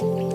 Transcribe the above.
Bye.